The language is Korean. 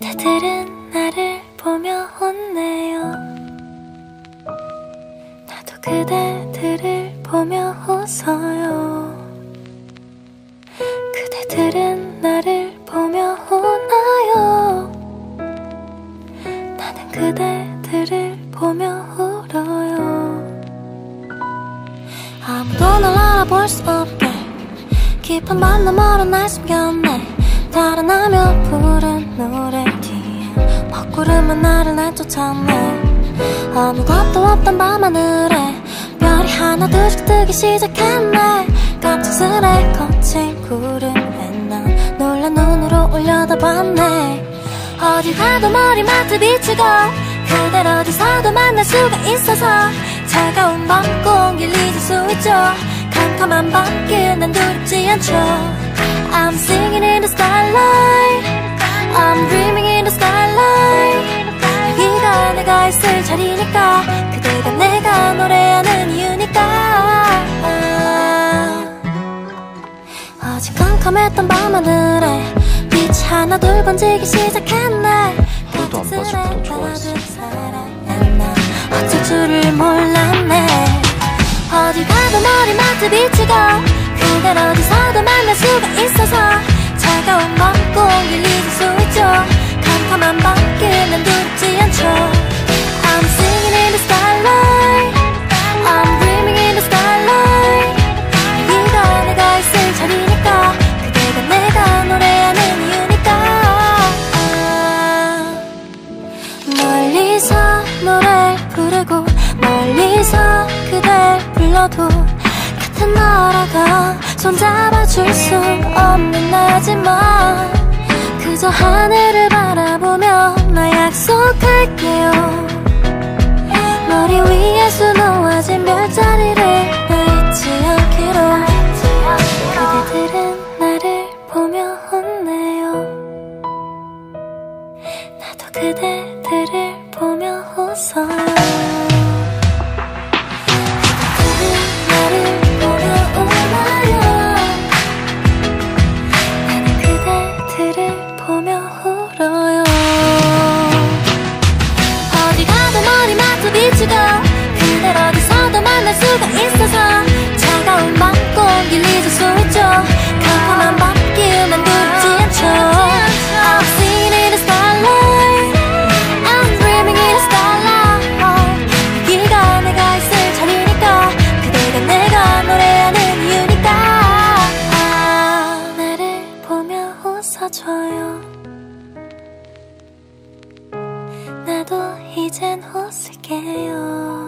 그대들은 나를 보며 웃네요. 나도 그대들을 보며 웃어요. 그대들은 나를 보며 웃나요. 나는 그대들을 보며 울어요. 아무도 날 알아볼 수 없게 깊은 밤 너머로 날 숨겼네 내쫓았네 아무것도 없던 밤하늘에 별이 하나 둘씩 뜨기 시작했네. 갑작스레 거친 구름에 난 놀란 눈으로 올려다봤네. 어디 가도 머리맡에 비치고 그댈 어디서도 만날 수가 있어서 차가운 밤 공기를 잊을 수 있죠. 캄캄한 밤길 난 두렵지 않죠. I'm singing in the starlight 깜깜했던 밤하늘에 빛이 하나 둘 번지기 시작했네 하루도 안 빠지고 더 좋아했어. 어쩔 줄을 몰랐네. 어디 가도 머리맡에 비치고 불러도 같은 나라가 손잡아줄 수 없는 나지만 그저 하늘을 바라보며 나 약속할게요. 머리 위에 수놓아진 별자리를 나 잊지 않기로. 그대들은 나를 보며 웃네요. 나도 그대들을 보며 웃어요 머리맡에 비치고 그댈 어디서도 만날 수가 있어서 차가운 밤 공기를 잊을 수 있죠 캄캄한 밤길 않죠. I'm singing in the starlight. I'm dreaming in the starlight. 여기가 내가 있을 자리니까 그대가 내가 노래하는 이유니까. 나를 보며 웃어줘요 이젠 웃을게요